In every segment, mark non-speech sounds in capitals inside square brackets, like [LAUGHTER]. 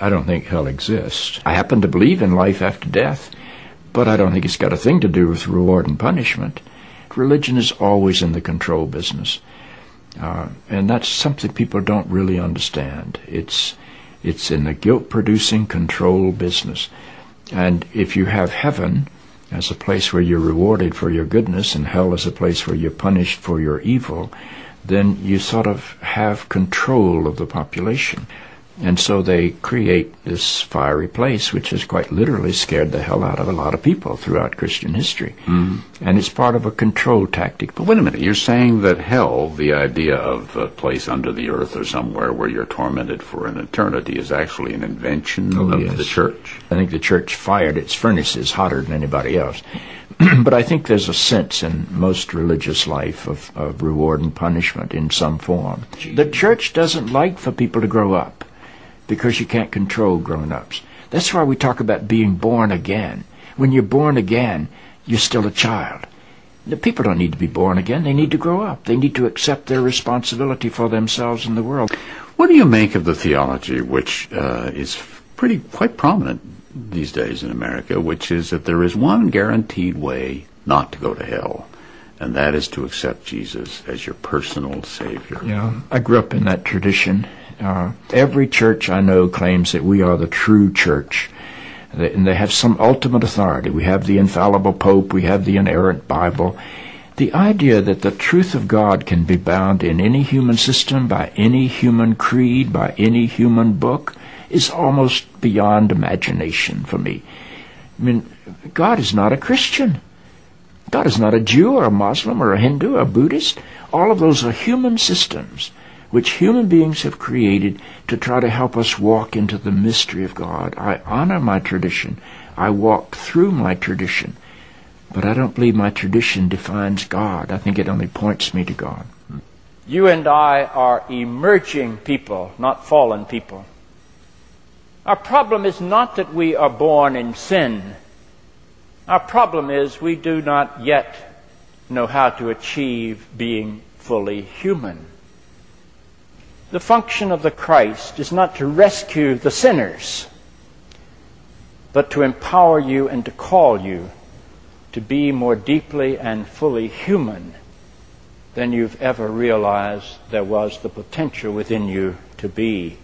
I don't think hell exists. I happen to believe in life after death, but I don't think it's got a thing to do with reward and punishment. Religion is always in the control business. Uh, and that's something people don't really understand. It's, it's in the guilt producing control business. And if you have heaven as a place where you're rewarded for your goodness and hell as a place where you're punished for your evil, then you sort of have control of the population. And so they create this fiery place, which has quite literally scared the hell out of a lot of people throughout Christian history. Mm. And it's part of a control tactic. But wait a minute, you're saying that hell, the idea of a place under the earth or somewhere where you're tormented for an eternity, is actually an invention Oh, of yes. the church? I think the church fired its furnaces hotter than anybody else. [CLEARS THROAT] but I think there's a sense in most religious life of, of reward and punishment in some form. The church doesn't like for people to grow up because you can't control grown ups. That's why we talk about being born again. When you're born again, you're still a child. The people don't need to be born again. They need to grow up. They need to accept their responsibility for themselves and the world. What do you make of the theology, which uh, is pretty quite prominent these days in America, which is that there is one guaranteed way not to go to hell, and that is to accept Jesus as your personal Savior? Yeah, I grew up in that tradition. Uh, every church I know claims that we are the true church. And they have some ultimate authority. We have the infallible Pope, we have the inerrant Bible. The idea that the truth of God can be bound in any human system, by any human creed, by any human book, is almost beyond imagination for me. I mean, God is not a Christian. God is not a Jew or a Muslim or a Hindu or a Buddhist. All of those are human systems which human beings have created to try to help us walk into the mystery of God. I honor my tradition. I walk through my tradition. But I don't believe my tradition defines God. I think it only points me to God. You and I are emerging people, not fallen people. Our problem is not that we are born in sin. Our problem is we do not yet know how to achieve being fully human. The function of the Christ is not to rescue the sinners, but to empower you and to call you to be more deeply and fully human than you've ever realized there was the potential within you to be.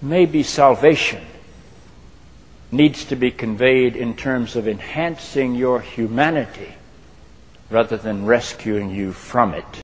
Maybe salvation needs to be conveyed in terms of enhancing your humanity rather than rescuing you from it.